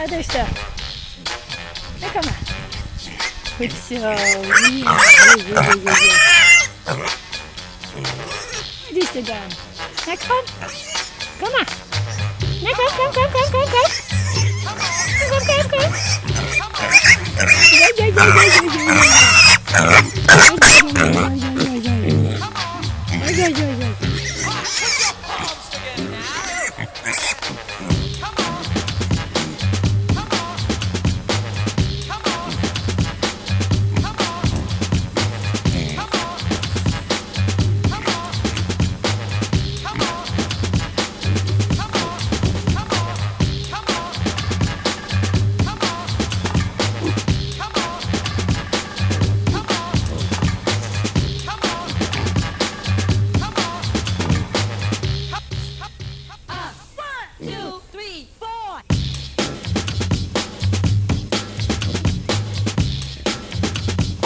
Vai dar certo. Vem cá, Marcos. This again. Next one. Come on. Next one, come, come, come, come, come. Come, come, come, come. Yeah, yeah, yeah, yeah, yeah, yeah.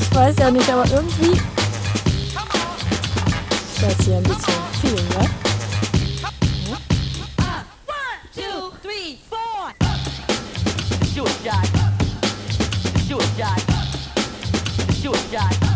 Ich weiß ja nicht, aber irgendwie ist das hier ein bisschen viel, ne? Shoot shot. Shoot shot. Shoot shot.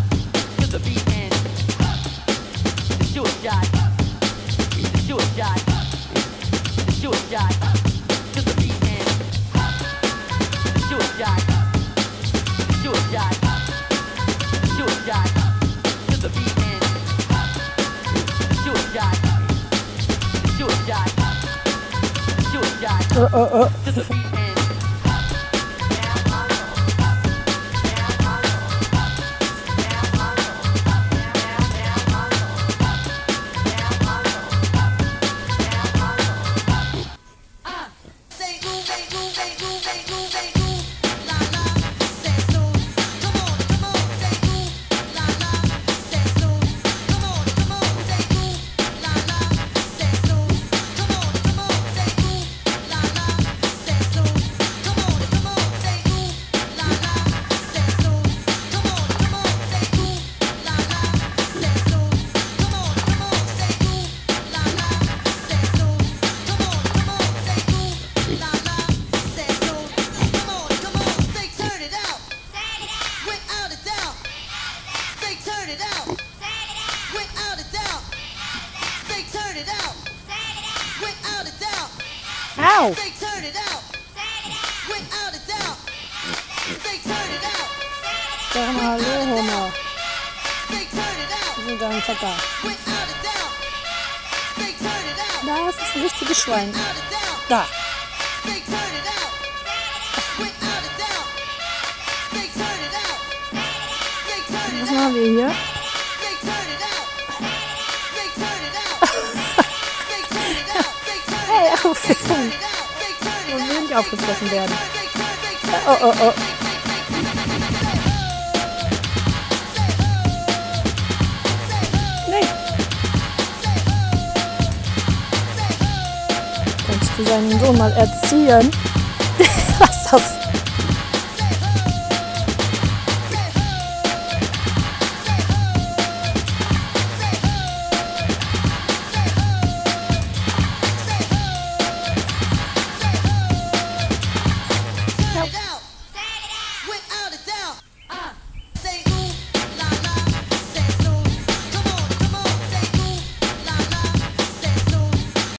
呃呃呃。Ow! They turn it out. Without a doubt. They turn it out. Sag mal Hallo, Homer. Wieso dein Vater? Das ist ein richtiges Schwein. Da. Was machen wir hier? Und will nicht aufgefressen werden. Oh, oh, oh, oh. Nee. Kannst du seinen Sohn mal erziehen? Was ist das? without a doubt. Uh.